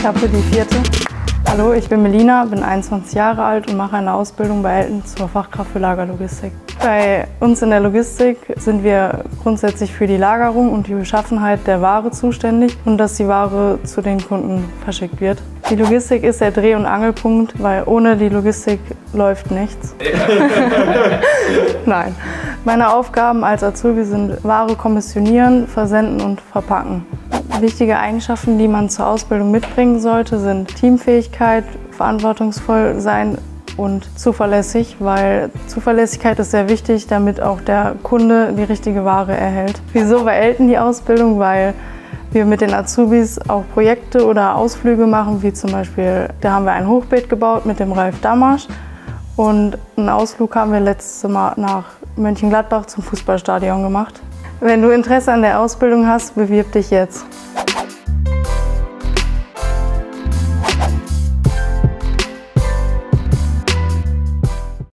Klappe, die vierte. Hallo, ich bin Melina, bin 21 Jahre alt und mache eine Ausbildung bei Elten zur Fachkraft für Lagerlogistik. Bei uns in der Logistik sind wir grundsätzlich für die Lagerung und die Beschaffenheit der Ware zuständig und dass die Ware zu den Kunden verschickt wird. Die Logistik ist der Dreh- und Angelpunkt, weil ohne die Logistik läuft nichts. Nein. Meine Aufgaben als Azubi sind Ware kommissionieren, versenden und verpacken. Wichtige Eigenschaften, die man zur Ausbildung mitbringen sollte, sind Teamfähigkeit, verantwortungsvoll sein und zuverlässig, weil Zuverlässigkeit ist sehr wichtig, damit auch der Kunde die richtige Ware erhält. Wieso bei Elten die Ausbildung? Weil wir mit den Azubis auch Projekte oder Ausflüge machen, wie zum Beispiel, da haben wir ein Hochbeet gebaut mit dem Ralf Damasch und einen Ausflug haben wir letztes Mal nach Mönchengladbach zum Fußballstadion gemacht. Wenn du Interesse an der Ausbildung hast, bewirb dich jetzt.